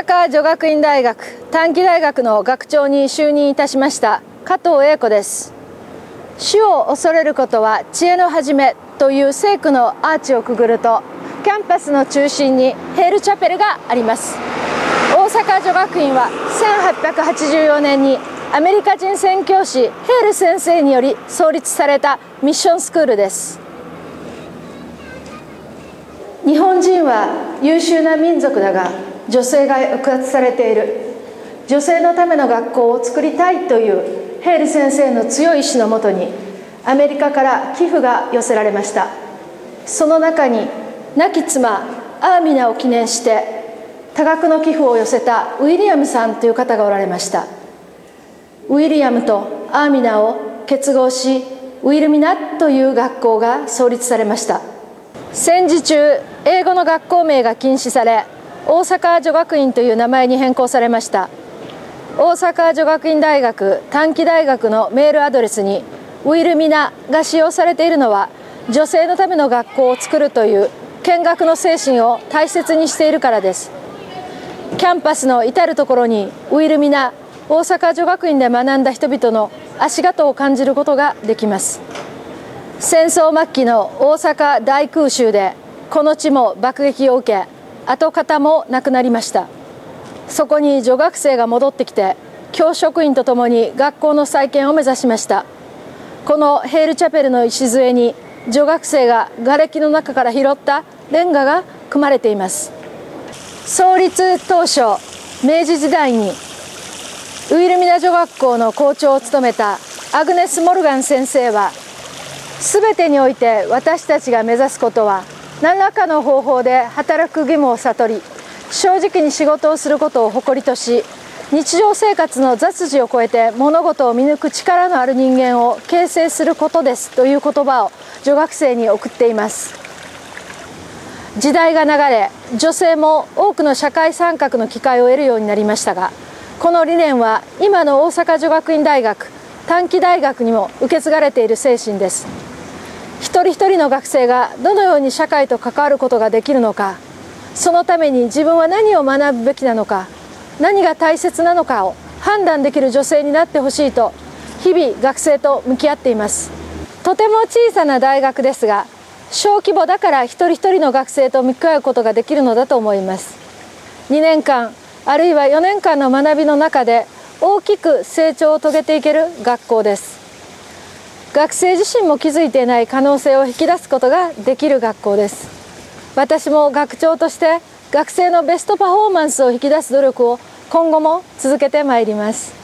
阪女学院大学短期大学の学長に就任いたしました加藤英子です。死を恐れることは知恵の始めという聖句のアーチをくぐるとキャンパスの中心にヘールチャペルがあります。大阪女学院は1884年にアメリカ人宣教師ヘール先生により創立されたミッションスクールです。日本人は優秀な民族だが女性が抑圧されている。女性のための学校を作りたいというヘール先生の強い意志のもとにアメリカから寄付が寄せられました。その中に亡き妻アーミナを記念して多額の寄付を寄せたウィリアムさんという方がおられました。ウィリアムとアーミナを結合しウィルミナという学校が創立されました。戦時中英語の学校名が禁止され大阪女学院という名前に変更されました。大阪女学院大学短期大学のメールアドレスにウィルミナが使用されているのは女性のための学校を作るという見学の精神を大切にしているからです。キャンパスの至る所にウィルミナ大阪女学院で学んだ人々の足跡を感じることができます。戦争末期の大阪大空襲でこの地も爆撃を受け跡形もなくなりました。そこに女学生が戻ってきて教職員とともに学校の再建を目指しました。このヘールチャペルの礎に女学生が瓦礫の中から拾ったレンガが組まれています。創立当初明治時代にウィルミナ女学校の校長を務めたアグネス・モルガン先生は全てにおいて私たちが目指すことは何らかの方法で働く義務を悟り正直に仕事をすることを誇りとし日常生活の雑事を超えて物事を見抜く力のある人間を形成することですという言葉を女学生に送っています。時代が流れ女性も多くの社会参画の機会を得るようになりましたがこの理念は今の大阪女学院大学短期大学にも受け継がれている精神です。一人一人の学生がどのように社会と関わることができるのかそのために自分は何を学ぶべきなのか何が大切なのかを判断できる女性になってほしいと日々学生と向き合っています。とても小さな大学ですが小規模だから一人一人の学生と向き合うことができるのだと思います。2年間あるいは4年間の学びの中で大きく成長を遂げていける学校です。学生自身も気づいていない可能性を引き出すことができる学校です。私も学長として学生のベストパフォーマンスを引き出す努力を今後も続けてまいります。